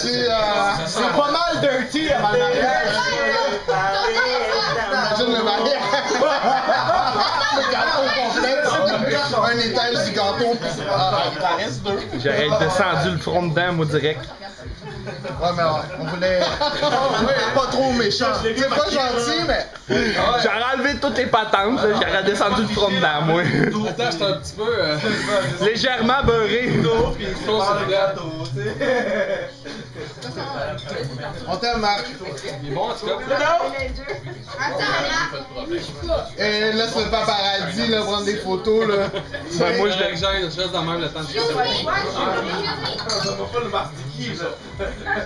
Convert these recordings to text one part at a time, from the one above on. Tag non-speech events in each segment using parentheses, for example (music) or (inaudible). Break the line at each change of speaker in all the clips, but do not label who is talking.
c'est euh, c'est pas mal dirty mariage. Imagine le mariage. le gâteau (laughs) complet. Un étage du gâteau. il en reste deux.
J'aurais descendu le front dedans, moi, direct.
Ouais, mais on voulait (laughs) pas trop méchant. C'est pas gentil, mais.
J'aurais enlevé toutes les patentes, j'aurais descendu le front dedans, moi.
Attends, j'étais un petit peu. Euh,
Légèrement beurré.
puis une sauce le gâteau, tu sais.
On t'aime, Marc.
Il est bon en tout cas.
Et laisse le paparazzi là, prendre des photos. Là.
Ben, moi, je
reste je reste dans même le temps de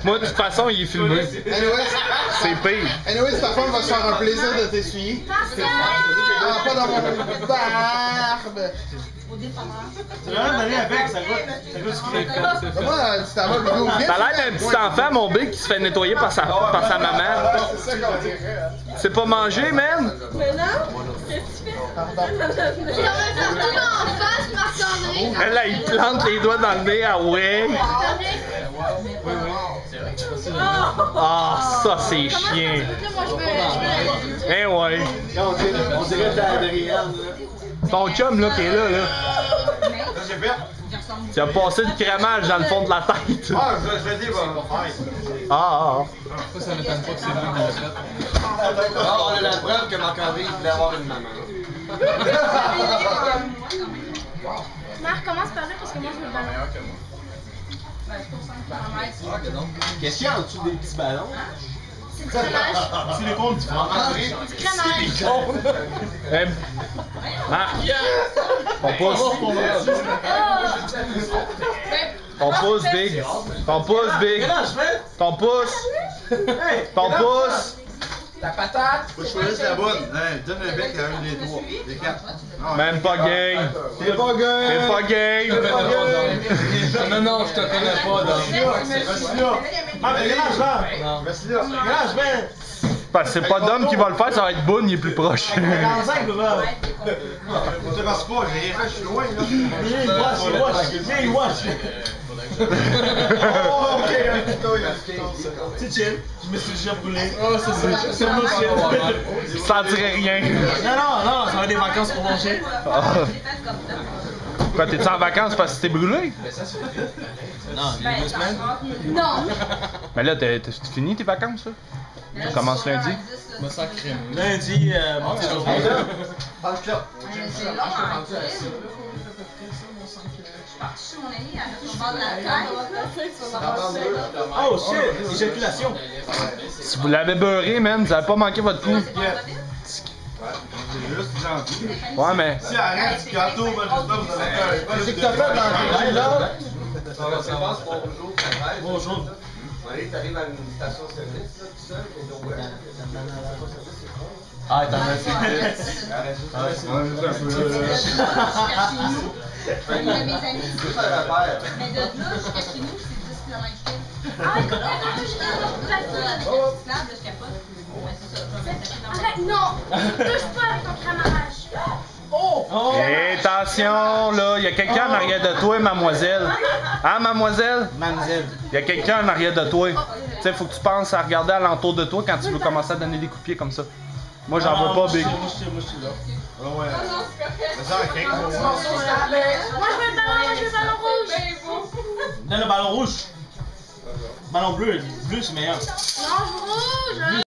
Moi, de toute façon, il est filmé. C'est pire.
anyway, ta femme va se faire un plaisir de t'essuyer. Ah, pas dans mon barbe.
Tu vas même aller avec, ça goûte. Ça goûte ce qu'il fait.
Moi, si ça va, Bigo, viens.
T'as l'air d'un petit enfant, mon big, qui se fait nettoyer par sa, par sa maman.
Ouais, c'est ça qu'on dirait. hein.
C'est pas manger, man?
Mais non, qu'est-ce que tu fais? en face, Marc-André.
Elle, là, il plante les doigts dans le nez, ah ouais. Ah, ça, c'est chien.
Moi, je veux,
Eh ouais.
On dirait que t'as Adrienne,
Ton chum, là, qui est là, là.
j'ai fait.
Tu as passé du crémage dans le fond de la tête.
Ah, je dire, va faire.
Ah, ah,
Ça, ça m'étonne pas que c'est lui qui l'a fait.
Ah, on a la preuve que Marc-André il voulait avoir une maman. (laughs) Qu'est-ce qu'il y a en dessous des petits ballons?
C'est du fromage.
C'est les comptes différents.
Du crémage.
Eh, Marc. On pousse. On pousse, Big. Ton pouce, Big. Ton pouce. Ton pouce.
Faut que je choisisse la bonne. Hein, donne le bec à un des trois. Des quatre.
Même pas game.
T'es pas gay.
T'es pas game. (laughs)
Non, non, je te connais pas.
Reste là. Ah, mais là. Reste là.
Parce que c'est pas Dom qui va le faire, ça va être Boone, il est plus proche.
Dans 5, là. On te passe pas, j'ai rien fait, je suis loin, là. Viens, il watch, il watch. Viens, il watch. Oh, (laughs) ok. C'est chill. Je me suis déjà brûlé.
Oh, ça, c'est
C'est mon chien.
Il sentirait rien.
Non, non, non, ça va être des vacances pour mon chien.
Quoi, t'es-tu en vacances parce que t'es brûlé?
Non, il y a deux semaines.
Non.
Mais là, t'as fini tes vacances, là? Ça commence lundi?
Je me sens crémeux.
Lundi, euh, mardi, aujourd'hui. Oh shit, éjaculation.
Si vous l'avez beurré, man, vous avez pas manqué votre coup. Ouais, mais.
Si arrête du gâteau, que vous
C'est que t'as fait dans le là?
Bonjour.
T'arrives à une station-service, là, tout seul, et donc, ouais.
Ah, t'en as fait. Ah, c'est juste un peu. là.
Une de mes amies dit,
Juste un repère.
mais de là jusqu'à chez nous, c'est 10 km. Ah, écoute, attends, je. Ouais, c'est. Arrête, non! (laughs) Touche pas
Attention, là, il y a quelqu'un en arrière de toi, mademoiselle. Hein, mademoiselle?
Mademoiselle.
Il y a quelqu'un en arrière de toi. Tu sais, faut que tu penses à regarder alentour de toi quand tu veux commencer à donner des coups de pied comme ça. Moi, j'en veux pas, Big.
Moi, je suis moi, je suis là. Ah ouais. Ça, ok.
Moi, je veux le ballon, moi, je veux le ballon rouge.
Donne le ballon rouge. Ballon bleu, bleu c'est meilleur.
Non, rouge.